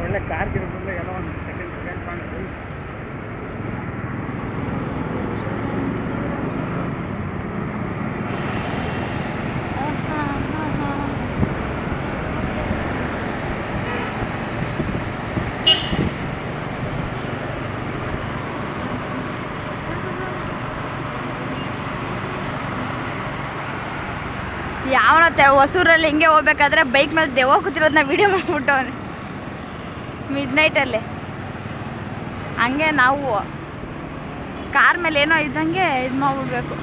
ಒಳ್ಳೆ ಕಾರ್ ಗಿಡ ಎಲ್ಲ ಯಾವನತ್ತೆ, ಹೊಸೂರಲ್ಲಿ ಹಿಂಗೆ ಹೋಗ್ಬೇಕಾದ್ರೆ ಬೈಕ್ ಮೇಲೆ ದೆವ್ವ ಕೂತಿರೋದನ್ನ ವಿಡಿಯೋ ಮಾಡ್ಬಿಟ್ಟವನೆ ಮಿಡ್ ನೈಟಲ್ಲಿ ಹಂಗೆ ನಾವು ಕಾರ್ ಮೇಲೆ ಏನೋ ಇದ್ದಂಗೆ ಇದು ಮಾಡ್ಬಿಡ್ಬೇಕು.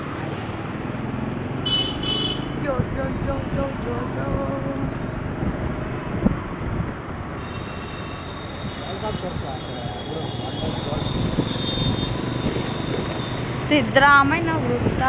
ಸಿದ್ದರಾಮಯ್ಯ ವೃತ್ತ.